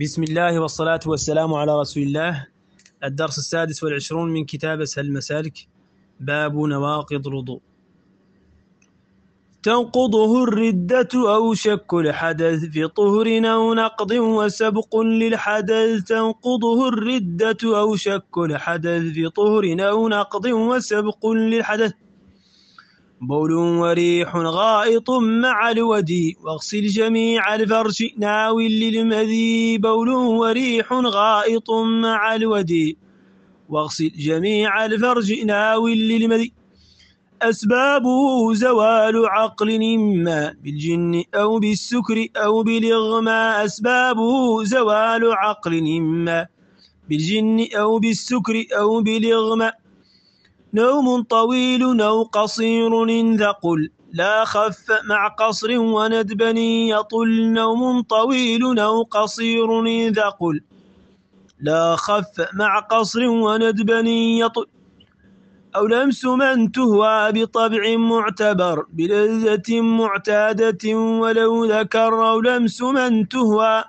بسم الله والصلاة والسلام على رسول الله. الدرس السادس والعشرون من كتاب أسهل المسالك باب نواقض الوضوء. تنقضه الردة أو شك الحدث في طهر أو نقض وسبق للحدث. تنقضه الردة أو شك الحدث في طهر أو نقض وسبق للحدث. بول وريح غائط مع الودي واغسل جميع الفرش ناوي للمذي. بول وريح غائط مع الودي واغسل جميع الفرج ناوي للمذي. أسبابه زوال عقل إما بالجن أو بالسكر أو بالإغماء. أسبابه زوال عقل إما بالجن أو بالسكر أو بالإغماء. نوم طويل أو قصير إن ثقل لا خف مع قصر وندبن يطل نوم طويل أو قصير إن ثقل لا خف مع قصر وندبن يطل أو لمس من تهوى بطبع معتبر بلذة معتادة ولو ذكر أو لمس من تهوى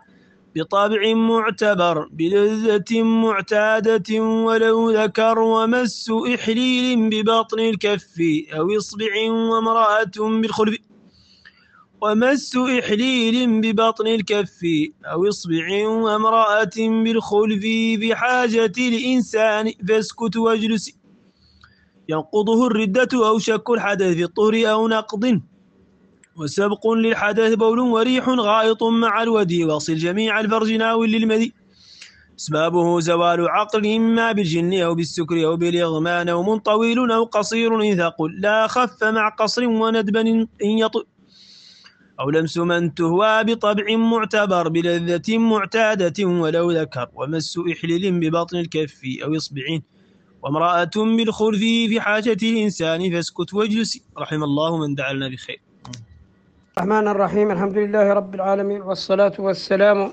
بطبع معتبر بلذة معتادة ولو ذكر ومس إحليل ببطن الكف أو إصبع وامرأة بالخلف. ومس إحليل ببطن الكف أو إصبع وامرأة بالخلف بحاجة الإنسان فاسكت واجلس. ينقضه الردة أو شك الحدث في الطهر أو نقض. وسبق للحدث بول وريح غائط مع الودي واغسل جميع الفرج ناول للمدي. أسبابه زوال عقل إما بالجن أو بالسكر أو بالإغماء نوم طويل أو قصير إن ثقل لا خف مع قصر وندبا إن يطل أو لمس من تهوى بطبع معتبر بلذة معتادة ولو ذكر ومس إحلل ببطن الكف أو إصبع. وامرأة بالخلف في حاجة الإنسان فاسكت واجلس. رحم الله من دعا لنا بخير. الرحمن الرحيم. الحمد لله رب العالمين والصلاة والسلام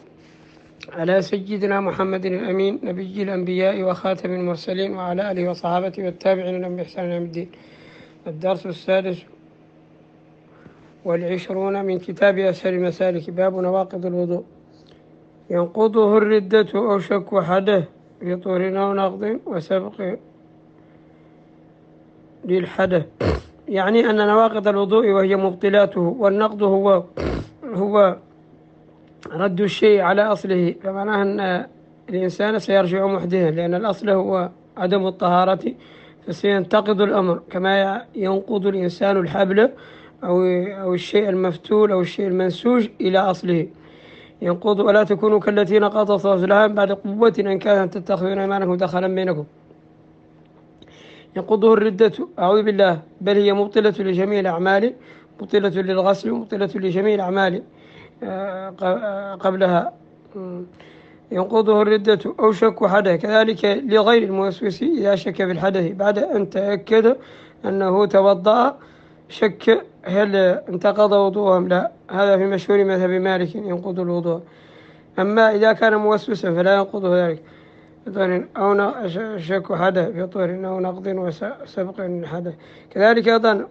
على سيدنا محمد الأمين نبي الأنبياء وخاتم المرسلين وعلى آله وصحابته والتابعين لهم بإحسان إلى الدين. الدرس السادس والعشرون من كتاب أسهل المسالك باب نواقض الوضوء. ينقضه الردة أو شك حدث في أو نقض وسبق للحدث يعني أن نواقض الوضوء وهي مبطلاته والنقض هو هو رد الشيء على أصله. فمعناه أن الإنسان سيرجع محدثا لأن الأصل هو عدم الطهارة فسينتقض الأمر. كما ينقض الإنسان الحبل أو أو الشيء المفتول أو الشيء المنسوج إلى أصله. ينقض ولا تكونوا كالتي نقضت غزلها بعد قوة أن كانت تتخذون أيمانكم دخلا بينكم. ينقضه الردة. أعوذ بالله. بل هي مبطلة لجميع الأعمال مبطلة للغسل مبطلة لجميع الأعمال قبلها. ينقضه الردة. أو شك حدث. كذلك لغير الموسوس إذا شك في الحدث بعد أن تأكد أنه توضأ شك هل انتقض وضوءه أم لا. هذا في مشهور مذهب مالك ينقض الوضوء. أما إذا كان موسوسا فلا ينقضه ذلك. طهر أو شك حدث طهر أو نقض وسبق حدث كذلك أيضا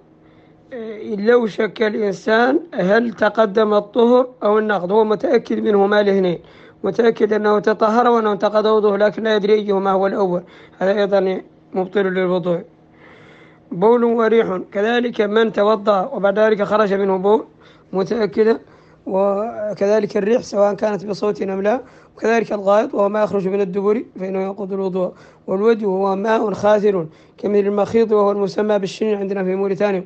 لو شك الإنسان هل تقدم الطهر أو النقض هو متأكد منهما الاثنين متأكد أنه تطهر وأنه انتقض وضوءه لكن لا يدري أيهما هو الأول. هذا أيضا مبطل للوضوء. بول وريح. كذلك من توضأ وبعد ذلك خرج منه بول متأكدا وكذلك الريح سواء كانت بصوت أم لا وكذلك الغائط وهو ما يخرج من الدبر فإنه ينقض الوضوء. والوجه هو ماء خاثر كمثل المخيط وهو المسمى بالشن عندنا في موريتانيا.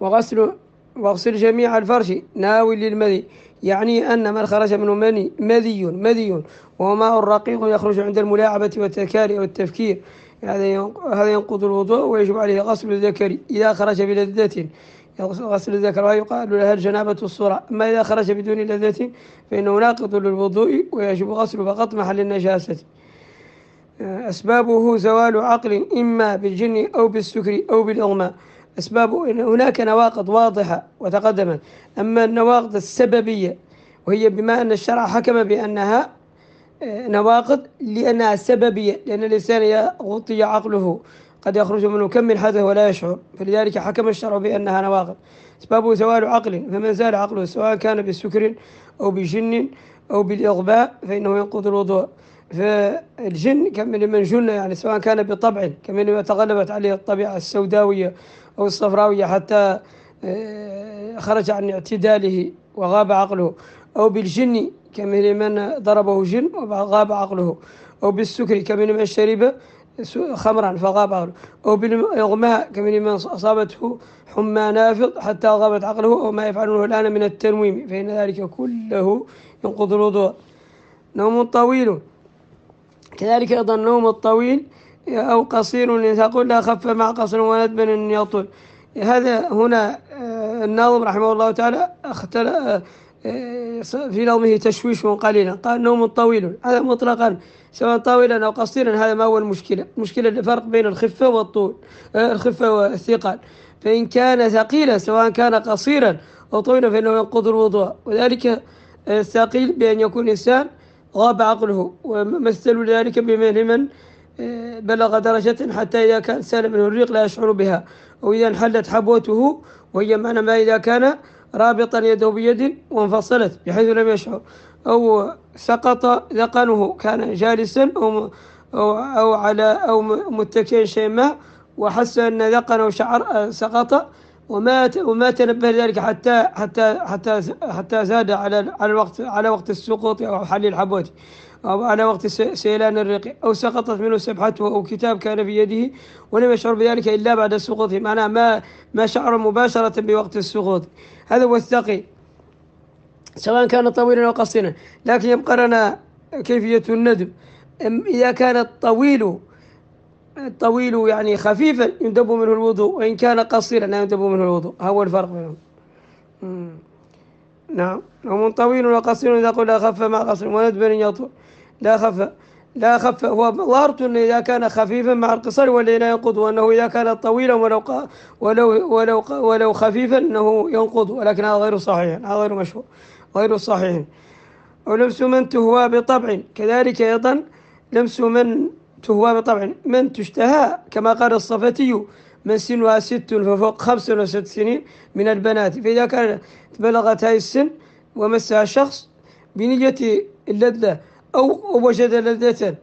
وغسل واغسل جميع الفرش ناوي للمذي يعني أن من خرج منه مني مذي مذي وهو ماء رقيق يخرج عند الملاعبة والتكاري والتفكير. هذا هذا ينقض الوضوء ويجب عليه غسل الذكر إذا خرج بلذة. غسل الذكر ويقال لها الجنابة الصورة. أما إذا خرج بدون لذة فإنه ناقض للوضوء ويجب غسله فقط محل النجاسة. أسبابه زوال عقل إما بالجن أو بالسكر أو بالإغماء أسباب هناك نواقض واضحة وتقدمت أما النواقض السببية وهي بما أن الشرع حكم بأنها نواقض لأنها سببية لأن الإنسان يغطي عقله. قد يخرج منه كم من حدث ولا يشعر. فلذلك حكم الشرع بأنها نواقض. أسبابه زوال عقل فمن زال عقله سواء كان بسكر أو بجن أو بالإغباء فإنه ينقض الوضوء. فالجن كمن من جن يعني سواء كان بطبع كمن تغلبت عليه الطبيعة السوداوية أو الصفراوية حتى آه، خرج عن اعتداله وغاب عقله. أو بالجن كمن من ضربه جن وغاب عقله. أو بالسكر كمن من شرب خمرا فغاب أو بالإغماء كمن من أصابته حمى نافض حتى غابت عقله أو ما يفعلونه الآن من التنويم فإن ذلك كله ينقض الوضوء. نوم طويل. كذلك أيضا النوم الطويل أو قصير تقول لا خف مع قصر وندب يطول. هذا هنا آه، الناظم رحمه الله تعالى في نومه تشويش قليلا. قال نوم طويل. هذا مطلقا سواء طويلا أو قصيرا هذا ما هو المشكلة. المشكلة الفرق بين الخفة والطول آه، الخفة والثقل فإن كان ثقيلا سواء كان قصيرا أو طويلا فإنه ينقض الوضوء. وذلك الثقيل بأن يكون إنسان غاب عقله. ومثلوا ذلك بمن آه، بلغ درجة حتى إذا كان سال منه الريق لا يشعر بها. أو إذا انحلت حبوته وهي معنى ما إذا كان رابطا يده بيد وانفصلت بحيث لم يشعر. أو سقط ذقنه كان جالسا أو أو أو على أو متكئا شيء ما وحس أن ذقنه شعر سقط. وما وما تنبه لذلك حتى حتى حتى حتى زاد على على الوقت على وقت السقوط أو حل الحبوت أو على وقت سيلان الريق أو سقطت منه سبحته أو كتاب كان في يده ولم يشعر بذلك إلا بعد السقوط. معناه ما ما شعر مباشرة بوقت السقوط. هذا هو الثقي. سواء كان طويلا أو قصيرا. لكن يبقى لنا كيفية الندب. إذا كان الطويل الطويل يعني خفيفا يندب منه الوضوء وإن كان قصيرا لا يندب منه الوضوء. هو الفرق بينهم. نعم. نوم طويل وقصير إذا قل أخف مع قصر وندب يطول. لا خف. لا خف. هو ظهرت أنه إذا كان خفيفا مع القصر ولا لا ينقض وأنه إذا كان طويلا ولو ولو ولو ولو خفيفا أنه ينقض. ولكن هذا غير صحيح. هذا غير مشهور غير صحيح. ولبس من تهوى بطبع. كذلك أيضا لمس من تهوى بطبع من تشتهى كما قال الصفتي من سنها ست ففوق خمس وست سنين من البنات. فإذا كانت بلغت هاي السن ومسها شخص بنية اللذة أو وجد لذة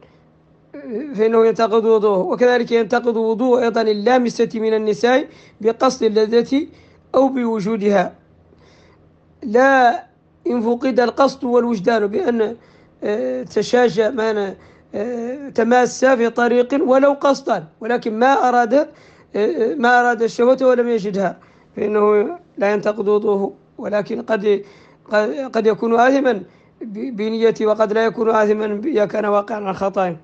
فإنه ينتقد وضوءه. وكذلك ينتقد وضوء أيضا اللامسة من النساء بقصد اللذة أو بوجودها. لا إن فقد القصد والوجدان بأن آه، تشاجى ما تماس في طريق ولو قصدا ولكن ما أراد ما أراد الشهوة ولم يجدها فإنه لا ينتقد وضوءه ولكن قد قد يكون آثما بنيته وقد لا يكون آثما إذا كان واقعا عن خطأ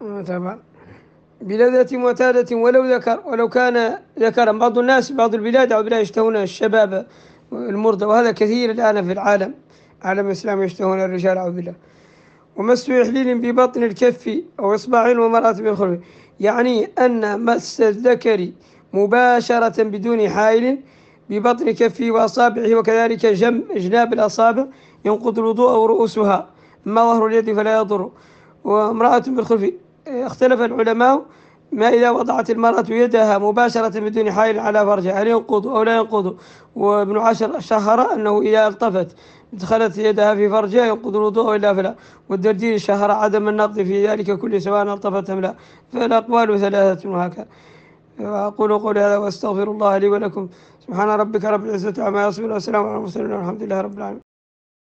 طبعا بلذة معتادة ولو ذكر ولو كان ذكرا. بعض الناس بعض البلاد أو بلاد يشتهون الشباب المرضى وهذا كثير الآن في العالم. عالم الإسلام يشتهون الرجال أعوذ بالله. ومس إحليل ببطن الكف أو إصبع ومرأة بالخلف يعني أن مس الذكر مباشرة بدون حائل ببطن كفه وأصابعه وكذلك جم جناب الأصابع ينقض الوضوء أو رؤوسها أما ظهر اليد فلا يضر. وامرأة بالخلف اختلف العلماء ما إذا وضعت المرأة يدها مباشرة بدون حائل على فرجها هل ينقض أو لا ينقض؟ وابن عشر شهر أنه إذا التفت دخلت يدها في فرجها ينقض الوضوء إلا فلا. والدردير شهر عدم النقض في ذلك كل سواء التفت أم لا. فالأقوال ثلاثة وهكذا. وأقول قولي هذا وأستغفر الله لي ولكم. سبحان ربك رب العزة عما يصفون وسلام على المرسلين والحمد لله رب العالمين.